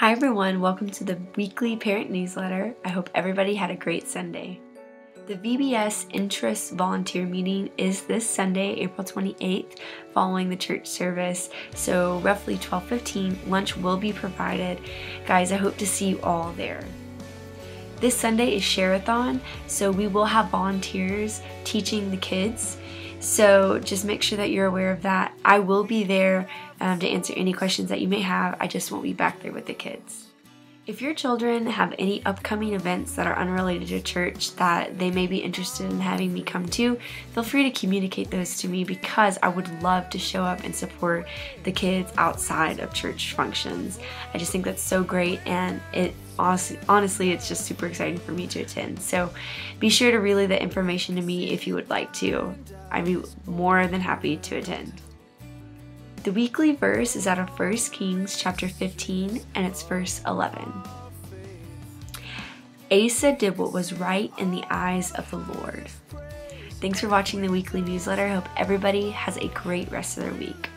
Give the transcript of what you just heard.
Hi, everyone. Welcome to the weekly parent newsletter. I hope everybody had a great Sunday. The VBS Interest Volunteer Meeting is this Sunday, April 28th, following the church service. So, roughly 12:15, lunch will be provided. Guys, I hope to see you all there. This Sunday is Share-a-thon, so we will have volunteers teaching the kids. So just make sure that you're aware of that. I will be there um, to answer any questions that you may have. I just won't be back there with the kids. If your children have any upcoming events that are unrelated to church that they may be interested in having me come to, feel free to communicate those to me because I would love to show up and support the kids outside of church functions. I just think that's so great and it honestly it's just super exciting for me to attend. So be sure to relay the information to me if you would like to. I'd be more than happy to attend. The weekly verse is out of 1 Kings chapter 15 and it's verse 11. Asa did what was right in the eyes of the Lord. Thanks for watching the weekly newsletter. I hope everybody has a great rest of their week.